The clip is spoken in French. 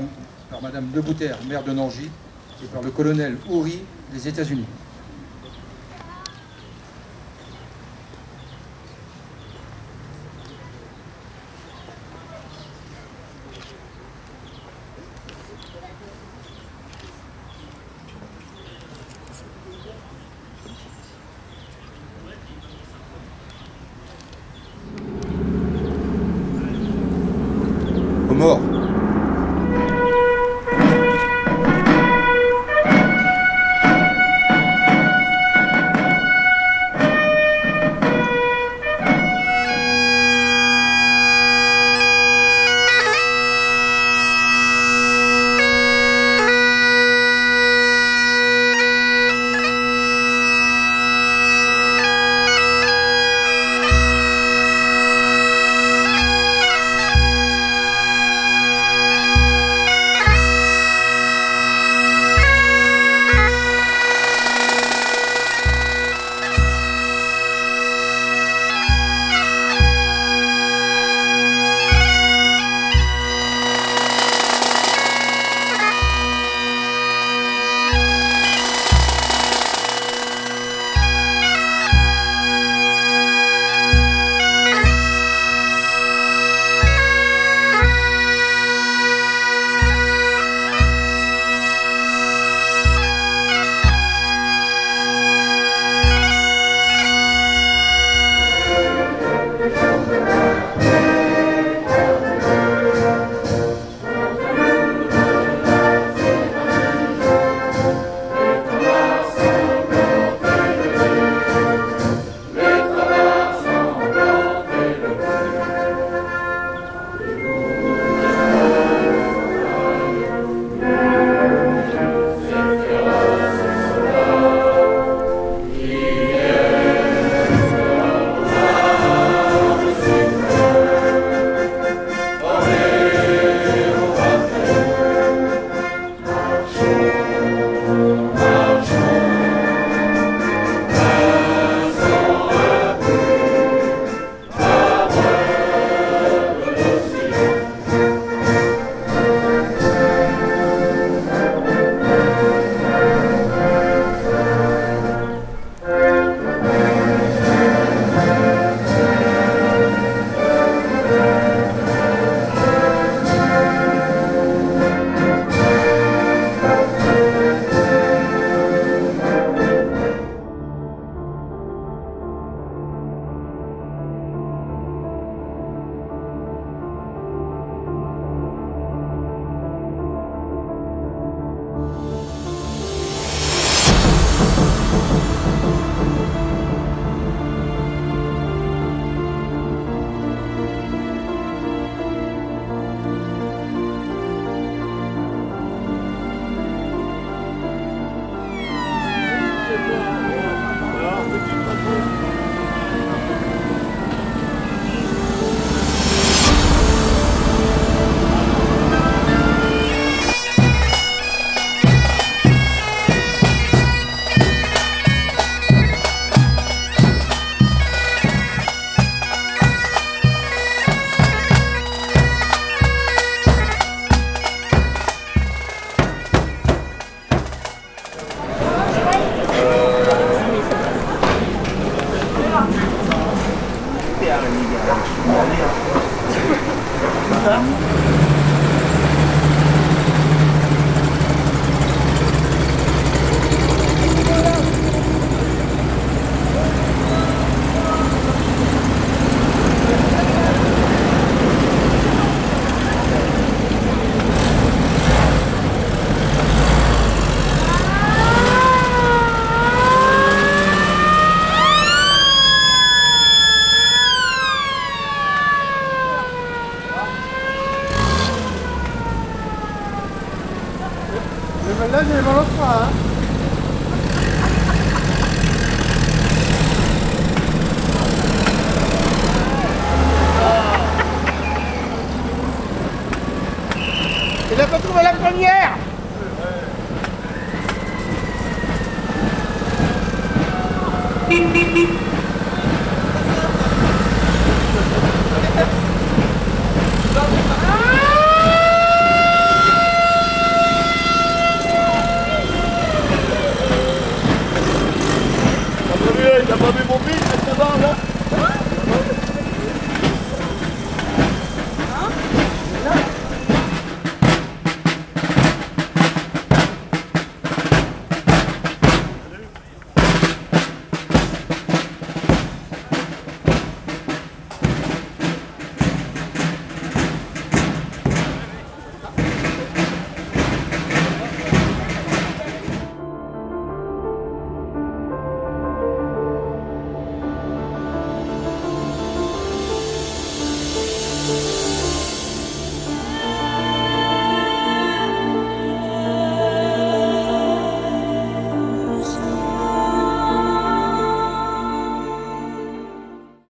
Madame, par Madame de Bouter, maire de Nangy, et par le colonel Houry des États-Unis.